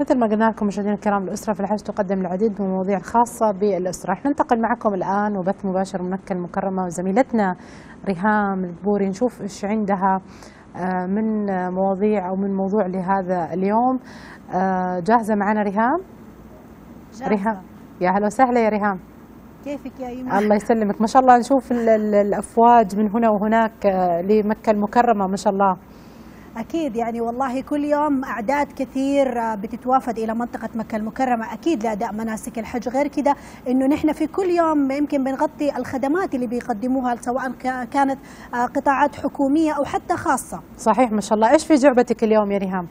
مثل ما قلنا لكم مشاهدينا الكرام الأسرة في الحج تقدم العديد من المواضيع الخاصة بالأسرة. رح ننتقل معكم الآن وبث مباشر من مكة المكرمة وزميلتنا ريهام الدبوري نشوف إيش عندها آه، من مواضيع أو من موضوع لهذا اليوم. آه، جاهزة معنا ريهام؟ جاهزة. ريهام. يا هلا وسهلا يا ريهام. كيفك يا إيمان؟ الله يسلمك. ما شاء الله نشوف ال- ال- الأفواج من هنا وهناك آه، لمكة المكرمة ما شاء الله. أكيد يعني والله كل يوم أعداد كثير آه، بتتوافد إلى منطقة مكة المكرمة. أكيد لاداء مناسك الحج. غير كده إنه نحن في كل يوم يمكن بنغطي الخدمات اللي بيقدموها سواء كانت آه، قطاعات حكومية أو حتى خاصة. صحيح ما شاء الله. إيش في جعبتك اليوم يا ريهام؟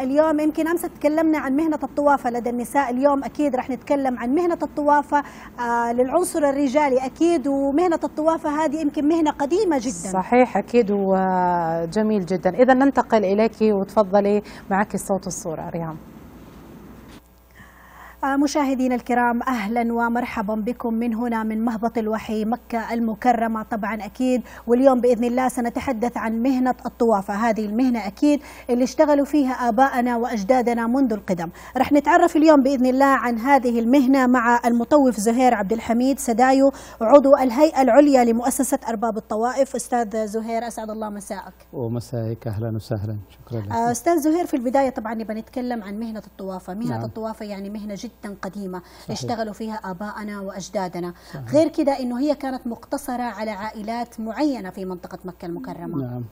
اليوم يمكن أمس تكلمنا عن مهنة الطوافة لدى النساء. اليوم أكيد رح نتكلم عن مهنة الطوافة آه، للعنصر الرجالي أكيد ومهنة الطوافة هذه يمكن مهنة قديمة جدا. صحيح أكيد وجميل جدا. اذا ننتقل اليك وتفضلي معك الصوت والصورة ريهام مشاهدينا الكرام أهلا ومرحبا بكم من هنا من مهبط الوحي مكة المكرمة. طبعا أكيد واليوم بإذن الله سنتحدث عن مهنة الطوافة. هذه المهنة أكيد اللي اشتغلوا فيها ابائنا وأجدادنا منذ القدم. رح نتعرف اليوم بإذن الله عن هذه المهنة مع المطوف زهير عبد الحميد سدايو عضو الهيئة العليا لمؤسسة أرباب الطوائف. أستاذ زهير أسعد الله مساءك. ومسائك أهلا وسهلا. شكرا لك. آه، أستاذ زهير في البداية طبعا نبغى نتكلم عن مهنة الطوافة، مهنة نعم. الطوافة يعني مهنة جدا قديمة. صحيح. اشتغلوا فيها ابائنا وأجدادنا، غير كده إنه هي كانت مقتصرة على عائلات معينة في منطقة مكة المكرمة. نعم.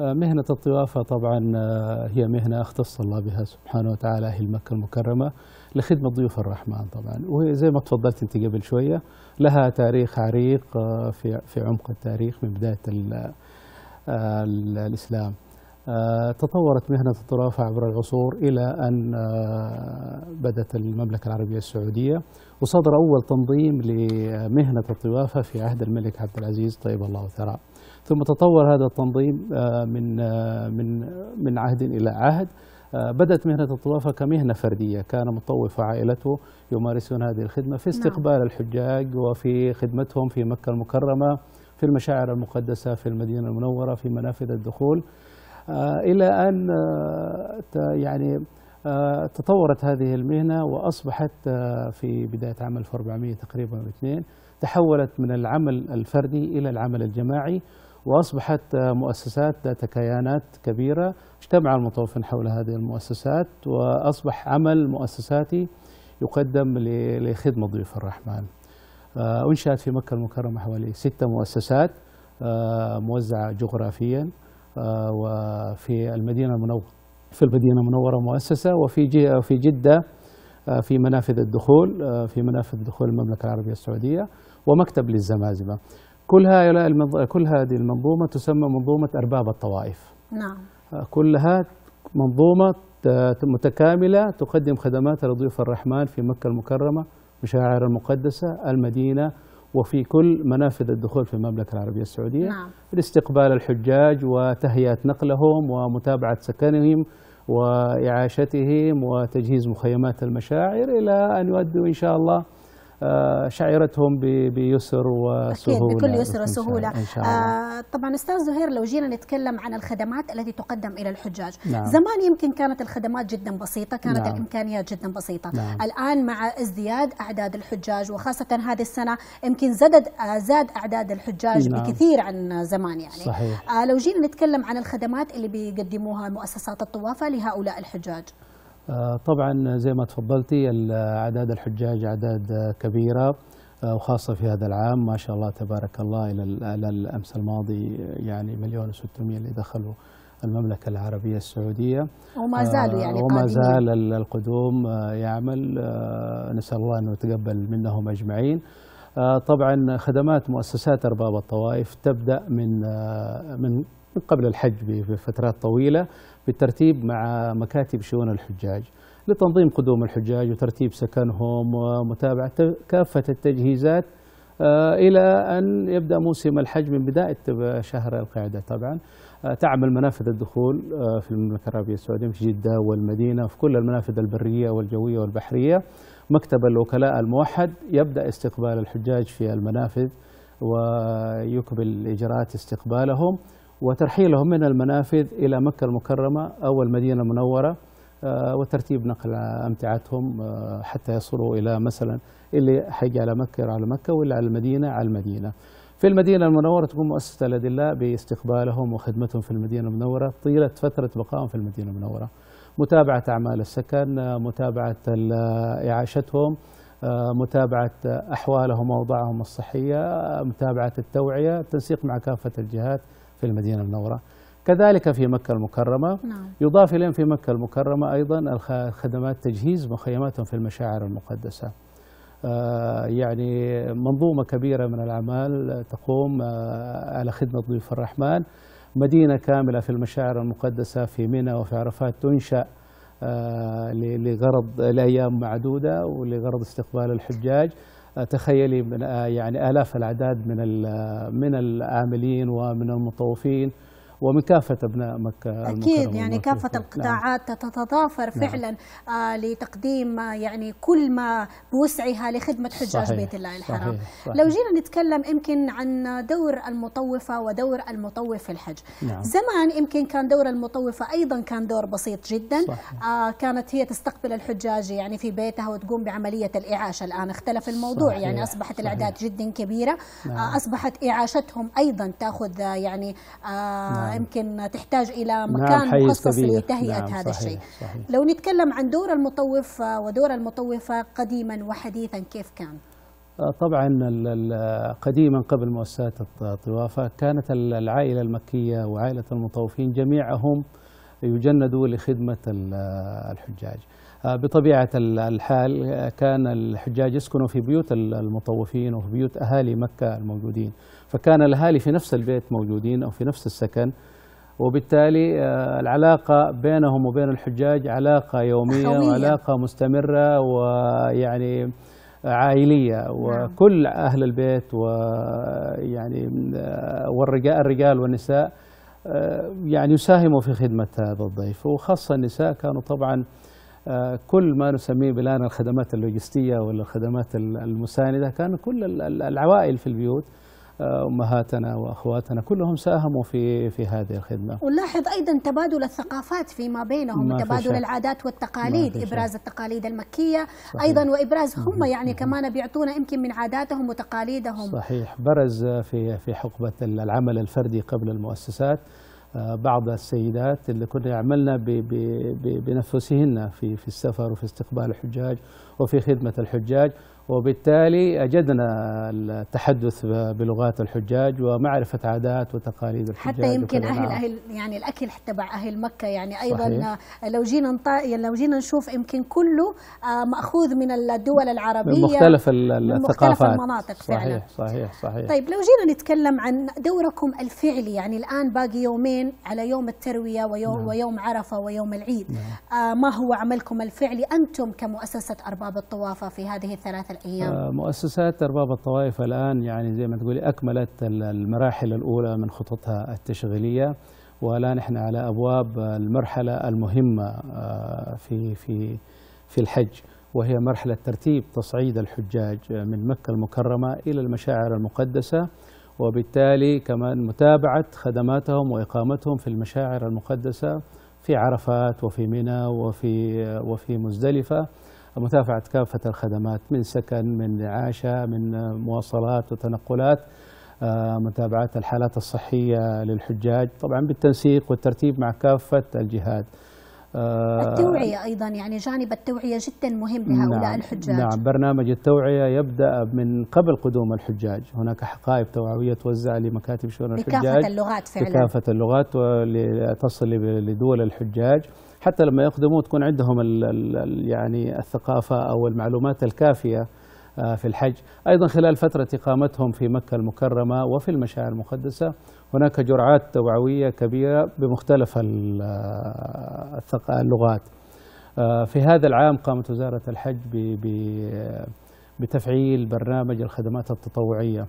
آه، مهنة الطوافة طبعا آه، هي مهنة أختص الله بها سبحانه وتعالى أهل مكة المكرمة لخدمة ضيوف الرحمن طبعا. وهي زي ما تفضلت أنت قبل شوية لها تاريخ عريق آه، في في عمق التاريخ من بداية ال- ال- الإسلام. تطورت مهنة الطرافة عبر العصور إلى أن آه، بدأت المملكة العربية السعودية وصدر أول تنظيم لمهنة الطوافة في عهد الملك عبد العزيز طيب الله ثراه ثم تطور هذا التنظيم آه، من آه، من من عهد إلى عهد. آه، بدأت مهنة الطوافة كمهنة فردية. كان مطوف وعائلته يمارسون هذه الخدمة في استقبال الحجاج وفي خدمتهم في مكة المكرمة في المشاعر المقدسة في المدينة المنورة في منافذ الدخول. آه، إلى أن آه، يعني آه، تطورت هذه المهنة وأصبحت آه، في بداية عام 1400 تقريبا أو اثنين تحولت من العمل الفردي إلى العمل الجماعي وأصبحت آه، مؤسسات ذات كيانات كبيرة اجتمع المطوفين حول هذه المؤسسات وأصبح عمل مؤسساتي يقدم لخدمة ضيوف الرحمن. آه، أنشأت في مكة المكرمة حوالي ستة مؤسسات آه، موزعة جغرافيا. آه، وفي المدينة المنورة في المدينة المنورة مؤسسة وفي في جدة آه، في منافذ الدخول آه، في منافذ دخول المملكة العربية السعودية ومكتب للزمازمة كل هؤلاء كل هذه المنظومة تسمى منظومة أرباب الطوائف نعم. آه، كلها منظومة متكاملة تقدم خدمات لضيوف الرحمن في مكة المكرمة مشاعر المقدسة المدينة وفي كل منافذ الدخول في المملكة العربية السعودية نعم. لاستقبال الحجاج وتهيئة نقلهم ومتابعة سكنهم وإعاشتهم وتجهيز مخيمات المشاعر إلى أن يؤدوا إن شاء الله شعيرتهم ب- بيسر أكيد وسهولة بكل يسر وسهولة إن شاء الله آه طبعا أستاذ زهير لو جينا نتكلم عن الخدمات التي تقدم إلى الحجاج نعم. زمان يمكن كانت الخدمات جدا بسيطة كانت نعم. الإمكانيات جدا بسيطة نعم. الآن مع ازدياد أعداد الحجاج وخاصة هذه السنة يمكن زادت آه زاد أعداد الحجاج نعم. بكثير عن زمان يعني صحيح. آه لو جينا نتكلم عن الخدمات اللي بيقدموها مؤسسات الطوافة لهؤلاء الحجاج آه، طبعا زي ما تفضلتي أعداد الحجاج أعداد آه، كبيرة آه، وخاصة في هذا العام. ما شاء الله تبارك الله إلى ال- إلى الأمس الماضي يعني مليون وستمية اللي دخلوا المملكة العربية السعودية. وما زالوا يعني آه، وما قادمين. زال ال- القدوم آه، يعمل. آه، نسأل الله أنه يتقبل منهم أجمعين. آه، طبعا خدمات مؤسسات أرباب الطوائف تبدأ من آه، من من قبل الحج بفترات طويلة. بالترتيب مع مكاتب شؤون الحجاج لتنظيم قدوم الحجاج وترتيب سكنهم ومتابعة كافة التجهيزات آه، إلى أن يبدأ موسم الحج من بداية شهر القعدة طبعا آه، تعمل منافذ الدخول آه، في المملكة العربية السعودية في جدة والمدينة في كل المنافذ البرية والجوية والبحرية. مكتب الوكلاء الموحد يبدأ استقبال الحجاج في المنافذ ويكمل إجراءات استقبالهم. وترحيلهم من المنافذ إلى مكة المكرمة أو المدينة المنورة آه، وترتيب نقل أمتعتهم آه، حتى يصلوا إلى مثلا اللي حيجي على مكة على مكة واللي على المدينة على المدينة. في المدينة المنورة تقوم مؤسسة الأدلاء باستقبالهم وخدمتهم في المدينة المنورة طيلة فترة بقائهم في المدينة المنورة. متابعة أعمال السكن متابعة إعاشتهم آه، متابعة أحوالهم وأوضاعهم الصحية متابعة التوعية التنسيق مع كافة الجهات في المدينة المنورة. كذلك في مكة المكرمة. نعم. يضاف إليهم في مكة المكرمة أيضا خدمات تجهيز مخيماتهم في المشاعر المقدسة. آه، يعني منظومة كبيرة من الأعمال تقوم آه، على خدمة ضيوف الرحمن. مدينة كاملة في المشاعر المقدسة في منى وفي عرفات تنشأ آه، لغرض لأيام معدودة ولغرض استقبال الحجاج. تخيلي آه، يعني آلاف الأعداد من ال- من العاملين ومن المطوفين. ومن كافة أبناء مكة أكيد يعني. كافة نعم. القطاعات تتضافر فعلا آه لتقديم آه يعني كل ما بوسعها لخدمة حجاج صحيح، بيت الله الحرام صحيح، صحيح. لو جينا نتكلم يمكن عن دور المطوفة ودور المطوف في الحج نعم. زمان يمكن كان دور المطوفة أيضا كان دور بسيط جدا صحيح. آه كانت هي تستقبل الحجاج يعني في بيتها وتقوم بعملية الإعاشة الآن اختلف الموضوع صحيح، يعني أصبحت صحيح. الأعداد جدا كبيرة نعم. آه أصبحت إعاشتهم أيضا تأخذ آه، يعني آه نعم. يمكن تحتاج إلى نعم، مكان حيز مخصص كبير. لتهيئة نعم، هذا صحيح، الشيء صحيح. لو نتكلم عن دور المطوف آه، ودور المطوفة قديما وحديثا كيف كان آه، طبعا قديما قبل مؤسسات الط- الطوافة كانت ال- العائلة المكية وعائلة المطوفين جميعهم يجندوا لخدمة ال- الحجاج. آه، بطبيعة ال- الحال آه، كان الحجاج يسكنوا في بيوت ال- المطوفين وفي بيوت أهالي مكة الموجودين. فكان الأهالي في نفس البيت موجودين أو في نفس السكن. وبالتالي آه، العلاقة بينهم وبين الحجاج علاقة يومية أخوية. وعلاقة مستمرة ويعني عائلية. وكل أهل البيت ويعني والرجال الرجال والنساء يعني يساهموا في خدمة هذا الضيف وخاصة النساء كانوا طبعا آه، كل ما نسميه بالآن الخدمات اللوجستية ولا الخدمات ال- المساندة كان كل ال- ال- العوائل في البيوت أمهاتنا وأخواتنا كلهم ساهموا في في هذه الخدمة. ونلاحظ أيضا تبادل الثقافات فيما بينهم ما وتبادل شك. العادات والتقاليد. إبراز التقاليد المكية أيضا وإبراز هم يعني كمان بيعطونا يمكن من عاداتهم وتقاليدهم. صحيح. برز في في حقبة العمل الفردي قبل المؤسسات. آه، بعض السيدات اللي كنا يعملن ب- ب- ب- بنفسهن في في السفر وفي استقبال الحجاج وفي خدمة الحجاج. وبالتالي أجدنا التحدث بلغات الحجاج ومعرفة عادات وتقاليد الحجاج حتى يمكن. أهل نعم. أهل يعني الأكل تبع أهل مكة يعني أيضا صحيح. آه، لو جينا نط- يعني لو جينا نشوف يمكن كله آه، مأخوذ من الدول العربية من مختلف ال- من الثقافات مختلف المناطق فعلا صحيح صحيح صحيح طيب لو جينا نتكلم عن دوركم الفعلي يعني الآن باقي يومين على يوم التروية ويوم, نعم. ويوم عرفة ويوم العيد نعم. آه ما هو عملكم الفعلي أنتم كمؤسسة أرباب الطوافة في هذه الثلاث الأيام؟ آه، مؤسسات أرباب الطوائف الآن يعني زي ما تقولي أكملت ال- المراحل الأولى من خططها التشغيلية والآن إحنا على أبواب المرحلة المهمة آه، في في في الحج وهي مرحلة ترتيب تصعيد الحجاج من مكة المكرمة إلى المشاعر المقدسة وبالتالي كمان متابعة خدماتهم وإقامتهم في المشاعر المقدسة في عرفات وفي منى وفي وفي مزدلفة. متابعة كافة الخدمات من سكن من إعاشة من مواصلات وتنقلات آه، متابعة الحالات الصحية للحجاج. طبعا بالتنسيق والترتيب مع كافة الجهات التوعية أيضا يعني جانب التوعية جدا مهم لهؤلاء نعم الحجاج. نعم. برنامج التوعية يبدأ من قبل قدوم الحجاج. هناك حقائب توعوية توزع لمكاتب شؤون الحجاج. بكافة اللغات فعلا. بكافة اللغات وتصل لدول الحجاج. حتى لما يقدموا تكون عندهم ال ال يعني الثقافة أو المعلومات الكافية. آه، في الحج. أيضا خلال فترة إقامتهم في مكة المكرمة وفي المشاعر المقدسة هناك جرعات توعوية كبيرة بمختلف آه، اللغات. آه، في هذا العام قامت وزارة الحج بتفعيل برنامج الخدمات التطوعية.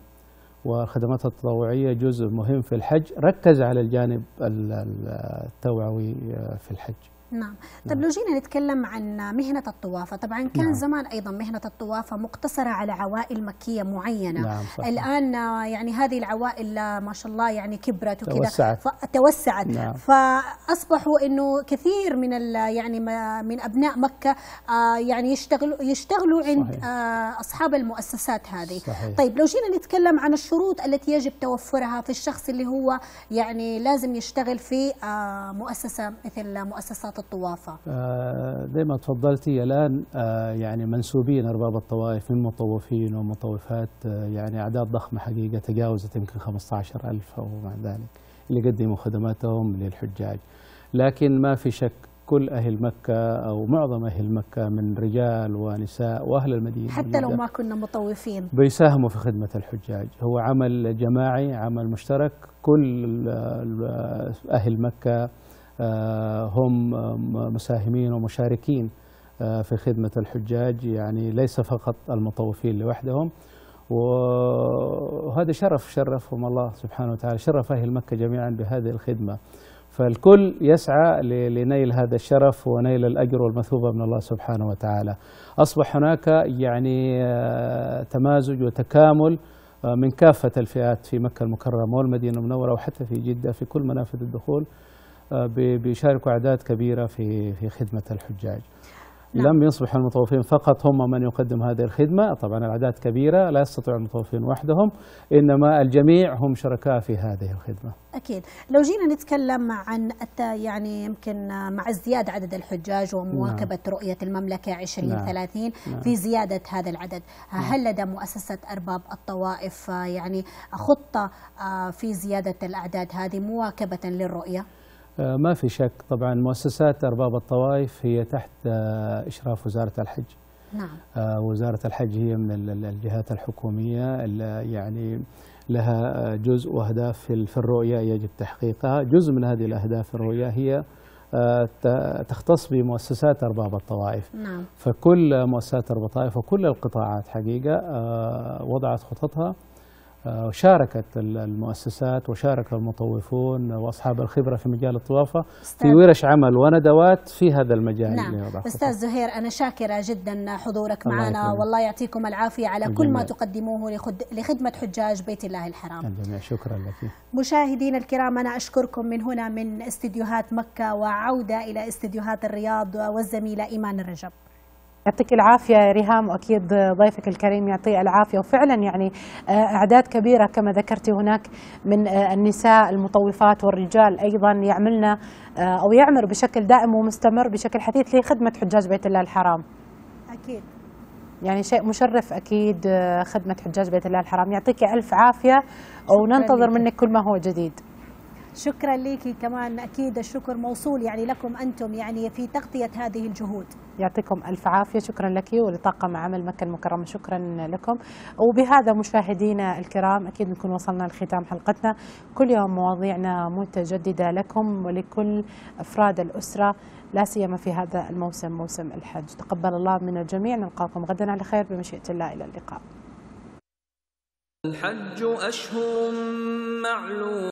والخدمات التطوعية جزء مهم في الحج ركز على الجانب ال- ال- التوعوي آه، في الحج. نعم طب لو جينا نتكلم عن مهنة الطوافة طبعا كان نعم. زمان أيضا مهنة الطوافة مقتصرة على عوائل مكية معينة نعم، صحيح. الآن يعني هذه العوائل ما شاء الله يعني كبرت وكذا توسعت. توسعت نعم. فأصبحوا أنه كثير من يعني من أبناء مكة آه، يعني يشتغلوا يشتغلوا عند صحيح. آه، أصحاب المؤسسات هذه صحيح. طيب لو جينا نتكلم عن الشروط التي يجب توفرها في الشخص اللي هو يعني لازم يشتغل في آه، مؤسسة مثل مؤسسات الطوافة. آه، زي ما تفضلتي الآن آه، يعني منسوبين أرباب الطوائف من مطوفين ومطوفات آه، يعني أعداد ضخمة حقيقة تجاوزت يمكن 15 ألف أو مع ذلك اللي قدموا خدماتهم للحجاج. لكن ما في شك كل أهل مكة أو معظم أهل مكة من رجال ونساء وأهل المدينة حتى لو ما كنا مطوفين. بيساهموا في خدمة الحجاج. هو عمل جماعي عمل مشترك كل أهل مكة هم مساهمين ومشاركين آه، في خدمة الحجاج. يعني ليس فقط المطوفين لوحدهم. وهذا شرف شرفهم الله سبحانه وتعالى شرف أهل مكة جميعا بهذه الخدمة. فالكل يسعى لنيل هذا الشرف ونيل الأجر والمثوبة من الله سبحانه وتعالى. أصبح هناك يعني آه، تمازج وتكامل آه، من كافة الفئات في مكة المكرمة والمدينة المنورة وحتى في جدة في كل منافذ الدخول. آه، بيشاركوا أعداد كبيرة في في خدمة الحجاج نعم. لم يصبح المطوفين فقط هم من يقدم هذه الخدمة طبعا الأعداد كبيرة لا يستطيع المطوفين وحدهم إنما الجميع هم شركاء في هذه الخدمة أكيد لو جينا نتكلم عن. يعني يمكن مع ازدياد عدد الحجاج ومواكبة رؤية المملكة 2030 نعم. في زيادة هذا العدد هل لدى مؤسسة أرباب الطوائف آه، يعني خطة آه، في زيادة الأعداد هذه مواكبة للرؤية؟ آه، ما في شك طبعا مؤسسات أرباب الطوائف هي تحت آه، إشراف وزارة الحج. نعم. آه، وزارة الحج هي من ال- ال- الجهات الحكومية اللي يعني لها جزء وأهداف في ال- في الرؤية يجب تحقيقها. جزء من هذه الأهداف الرؤية هي تختص بمؤسسات أرباب الطوائف. نعم. فكل مؤسسات أرباب الطوائف وكل القطاعات حقيقة وضعت خططها. وشاركت ال- المؤسسات وشارك المطوفون وأصحاب الخبرة في مجال الطوافة في ورش عمل وندوات في هذا المجال نعم. أستاذ زهير أنا شاكرة جدا حضورك معنا. والله يعطيكم العافية على كل ما الجميع. تقدموه لخد... لخدمة حجاج بيت الله الحرام الجميع شكرا لك مشاهدينا الكرام أنا أشكركم من هنا من استديوهات مكة وعودة إلى استديوهات الرياض والزميلة إيمان الرجب يعطيك العافية ريهام وأكيد ضيفك الكريم يعطيه العافية. وفعلا يعني آه، أعداد كبيرة كما ذكرتي هناك من آه، النساء المطوفات والرجال أيضا يعملن آه، أو يعمل بشكل دائم ومستمر بشكل حثيث لخدمة حجاج بيت الله الحرام. أكيد. يعني شيء مشرف أكيد خدمة حجاج بيت الله الحرام. يعطيك ألف عافية وننتظر. منك كل ما هو جديد. شكرا لك كمان. أكيد الشكر موصول يعني لكم أنتم يعني في تغطية هذه الجهود. يعطيكم ألف عافية. شكرا لك ولطاقم عمل مكة المكرمة شكرا لكم. وبهذا مشاهدينا الكرام أكيد نكون وصلنا لختام حلقتنا. كل يوم مواضيعنا متجددة لكم ولكل أفراد الأسرة لا سيما في هذا الموسم موسم الحج. تقبل الله من الجميع. نلقاكم غدا على خير. بمشيئة الله إلى اللقاء. الحج أشهر معلوم.